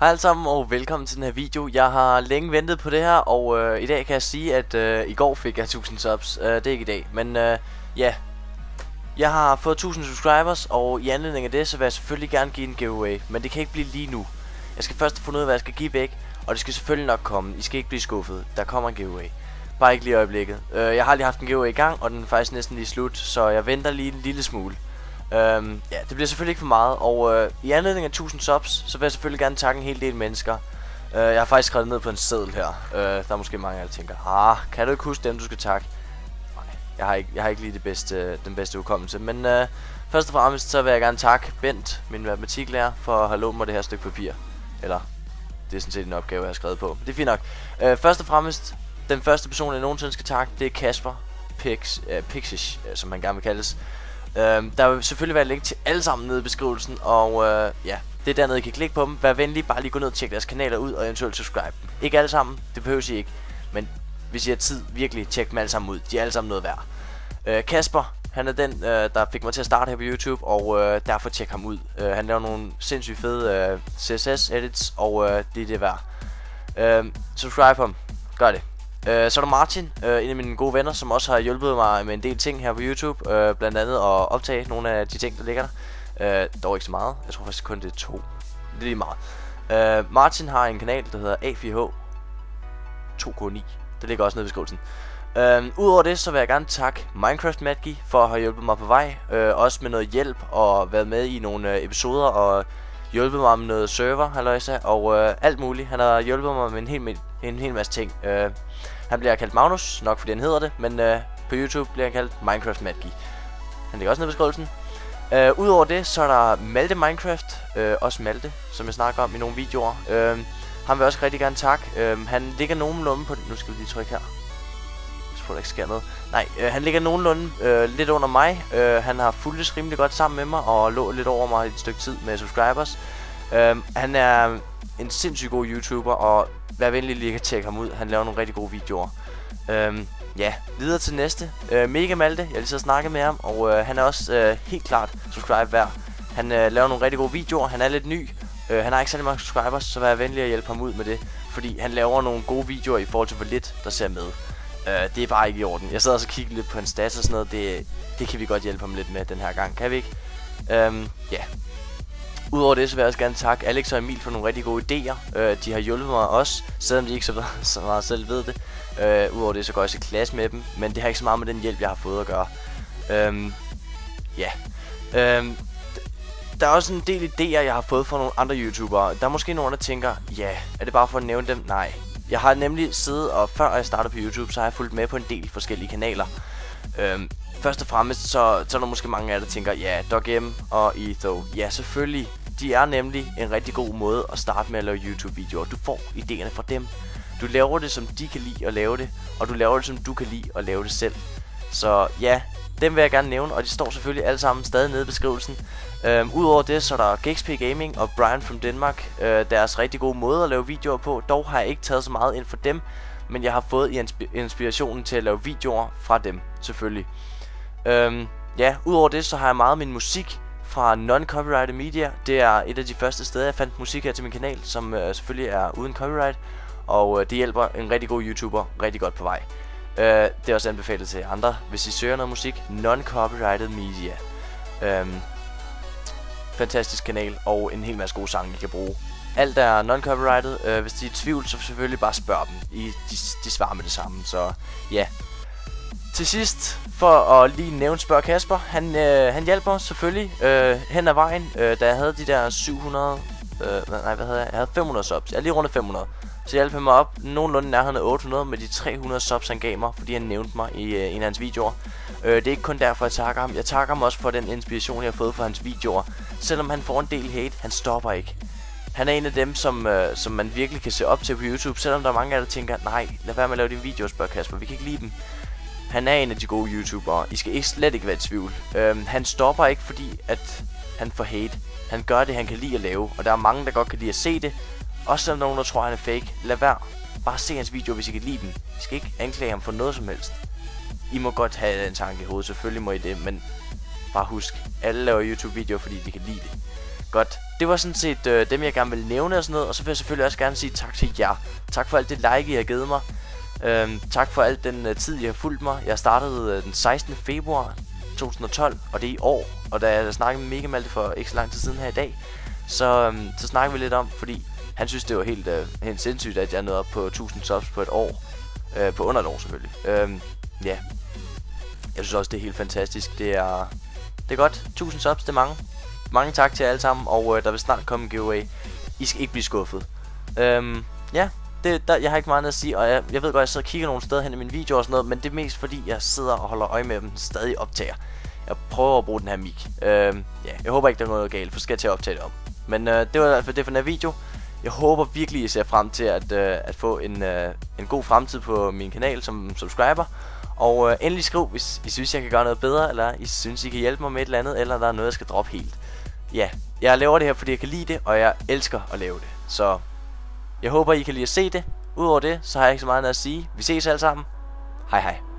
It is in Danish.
Hej alle sammen og velkommen til den her video. Jeg har længe ventet på det her Og øh, i dag kan jeg sige at øh, i går fik jeg 1000 subs. Øh, Det er ikke i dag Men øh, ja. Jeg har fået 1000 subscribers Og i anledning af det så vil jeg selvfølgelig gerne give en giveaway Men det kan ikke blive lige nu. Jeg skal først finde ud af hvad jeg skal give væk Og det skal selvfølgelig nok komme. I skal ikke blive skuffet. Der kommer en giveaway. Bare ikke lige i øjeblikket. Øh, Jeg har lige haft en giveaway i gang Og den er faktisk næsten lige slut Så jeg venter lige en lille smule. Øhm, ja, det bliver selvfølgelig ikke for meget, og øh, i anledning af 1000 subs, så vil jeg selvfølgelig gerne takke en hel del mennesker. Øh, jeg har faktisk skrevet ned på en seddel her. Øh, der er måske mange af jer, der tænker, ah, kan du ikke huske dem, du skal takke? Nej, jeg har ikke, jeg har ikke lige det bedste, den bedste udkommelse, men øh, først og fremmest så vil jeg gerne takke Bent, min matematiklærer, for at have lånt mig det her stykke papir. Eller, det er sådan set en opgave, jeg har skrevet på. Det er fint nok. Øh, først og fremmest, den første person, jeg nogensinde skal takke, det er Kasper Pix, øh, Pixish, øh, som han gerne vil kaldes. Øhm, der vil selvfølgelig være link til alle sammen nede i beskrivelsen, og øh, ja, det er dernede, I kan klikke på dem. Vær venlig, bare lige gå ned og tjek deres kanaler ud, og eventuelt subscribe dem. Ikke alle sammen, det behøver I ikke, men hvis I har tid, virkelig tjek dem alle sammen ud. De er alle sammen noget værd. Øh, Kasper, han er den, øh, der fik mig til at starte her på YouTube, og øh, derfor tjek ham ud. Øh, han laver nogle sindssygt fede øh, CSS-edits, og øh, det er det værd. Øh, subscribe ham. Gør det. Øh, så er der Martin, øh, en af mine gode venner, som også har hjulpet mig med en del ting her på YouTube. Øh, blandt andet at optage nogle af de ting, der ligger der. Øh, dog ikke så meget. Jeg tror faktisk kun det er to. Det er lige meget. Øh, Martin har en kanal, der hedder A4H 2K9. Det ligger også nede i beskrivelsen. Øh, Udover det, så vil jeg gerne takke Minecraft Madgi for at have hjulpet mig på vej. Øh, også med noget hjælp og været med i nogle øh, episoder og hjulpet mig med noget server, halløjsa, og øh, alt muligt. Han har hjulpet mig med en hel, en hel masse ting. Øh, han bliver kaldt Magnus, nok fordi han hedder det, men øh, på YouTube bliver han kaldt Minecraft Madgi. Han ligger også nede i beskrivelsen. Øh, Udover det, så er der Malte Minecraft, øh, også Malte, som jeg snakker om i nogle videoer. Øh, han vil også rigtig gerne takke. Øh, han ligger nogenlunde på... Nu skal vi lige trykke her. Jeg tror, der ikke sker noget. Nej, øh, han ligger nogenlunde øh, lidt under mig. Øh, han har fulgt rimelig godt sammen med mig, og lå lidt over mig et stykke tid med subscribers. Øh, han er en sindssygt god YouTuber, og vær venlig lige at tjekke ham ud. Han laver nogle rigtig gode videoer. Øhm, ja, videre til næste. Øh, Mega Malte, jeg har lige så snakket med ham, og øh, han er også øh, helt klart subscribe værd. Han øh, laver nogle rigtig gode videoer, han er lidt ny. Øh, han har ikke særlig mange subscribers, så vær venlig at hjælpe ham ud med det. Fordi han laver nogle gode videoer i forhold til, hvor lidt der ser med. Øh, det er bare ikke i orden. Jeg sad også og kiggede lidt på en stats og sådan noget. Det, det kan vi godt hjælpe ham lidt med den her gang, kan vi ikke? Øhm, ja, Udover det, så vil jeg også gerne takke Alex og Emil for nogle rigtig gode idéer. Øh, de har hjulpet mig også, selvom de ikke så, så meget selv ved det. Øh, Udover det, så går jeg også i klasse med dem, men det har ikke så meget med den hjælp, jeg har fået at gøre. Øhm, ja. Øhm, der er også en del idéer, jeg har fået fra nogle andre YouTubere. Der er måske nogen, der tænker, ja, er det bare for at nævne dem? Nej. Jeg har nemlig siddet, og før jeg startede på YouTube, så har jeg fulgt med på en del forskellige kanaler. Øhm, først og fremmest, så, så er der måske mange af jer, der tænker, ja, DogM og Etho, ja, selvfølgelig. De er nemlig en rigtig god måde at starte med at lave YouTube-videoer. Du får idéerne fra dem. Du laver det, som de kan lide at lave det, og du laver det, som du kan lide at lave det selv. Så ja, dem vil jeg gerne nævne, og de står selvfølgelig alle sammen stadig nede i beskrivelsen. Øhm, Udover det, så er der GXP Gaming og Brian from Denmark. Øh, deres rigtig gode måde at lave videoer på. Dog har jeg ikke taget så meget ind for dem, men jeg har fået insp inspirationen til at lave videoer fra dem, selvfølgelig. Øhm, ja, udover det, så har jeg meget min musik fra Non-Copyrighted Media. Det er et af de første steder, jeg fandt musik her til min kanal, som øh, selvfølgelig er uden copyright. Og øh, det hjælper en rigtig god YouTuber rigtig godt på vej. Øh, det er også anbefalet til andre, hvis I søger noget musik. Non-Copyrighted Media. Øh, fantastisk kanal, og en hel masse gode sange, I kan bruge. Alt er non-copyrighted. Øh, hvis de er i tvivl, så selvfølgelig bare spørg dem. I, de, de svarer med det samme, så ja. Til sidst, for at lige nævne spørg Kasper, han, øh, han hjælper selvfølgelig øh, hen ad vejen, øh, da jeg havde de der 700, øh, nej hvad havde jeg, jeg havde 500 subs, jeg er lige rundt 500. Så hjalp han mig op nogenlunde nærheden af 800 med de 300 subs han gav mig, fordi han nævnte mig i øh, en af hans videoer. Øh, det er ikke kun derfor jeg takker ham, jeg takker ham også for den inspiration jeg har fået fra hans videoer. Selvom han får en del hate, han stopper ikke. Han er en af dem, som, øh, som man virkelig kan se op til på YouTube, selvom der er mange af jer, der tænker, nej, lad være med at lave dine videoer, spørger Kasper, vi kan ikke lide dem. Han er en af de gode YouTubere. I skal ikke, slet ikke være i tvivl. Øhm, han stopper ikke, fordi at han får hate. Han gør det, han kan lide at lave. Og der er mange, der godt kan lide at se det. Også selvom nogen, der tror, han er fake. Lad være. Bare se hans video, hvis I kan lide dem. I skal ikke anklage ham for noget som helst. I må godt have en tanke i hovedet. Selvfølgelig må I det. Men bare husk, alle laver YouTube-videoer, fordi de kan lide det. godt. Det var sådan set øh, dem, jeg gerne ville nævne og sådan noget. Og så vil jeg selvfølgelig også gerne sige tak til jer. Tak for alt det like, I har givet mig. Øhm, tak for alt den øh, tid, I har fulgt mig. Jeg startede øh, den 16. februar 2012, og det er i år. Og da jeg snakkede med Mega Malte for ikke så lang tid siden her i dag, så, øhm, så snakker vi lidt om, fordi han synes, det var helt, øh, helt sindssygt, at jeg nåede op på 1000 subs på et år. Øh, på under et år selvfølgelig. Øh, ja. Jeg synes også, det er helt fantastisk. Det er, det er godt. 1000 subs, det er mange. Mange tak til jer alle sammen, og øh, der vil snart komme en giveaway. I skal ikke blive skuffet. Øhm, ja, det, der, jeg har ikke meget andet at sige, og jeg, jeg ved godt, at jeg sidder og kigger nogle steder hen i mine videoer og sådan noget, men det er mest fordi, jeg sidder og holder øje med dem, stadig optager. Jeg prøver at bruge den her mic. Øhm, ja, jeg håber ikke, der er noget galt, for skal jeg til at optage det om. Men øh, det var i hvert fald det for den her video. Jeg håber virkelig, I ser frem til at, øh, at få en, øh, en god fremtid på min kanal som subscriber. Og øh, endelig skriv, hvis I synes, jeg kan gøre noget bedre, eller I synes, I kan hjælpe mig med et eller andet, eller der er noget, jeg skal droppe helt. Ja, jeg laver det her, fordi jeg kan lide det, og jeg elsker at lave det. Så jeg håber, I kan lide at se det. Udover det, så har jeg ikke så meget at sige. Vi ses alle sammen. Hej hej.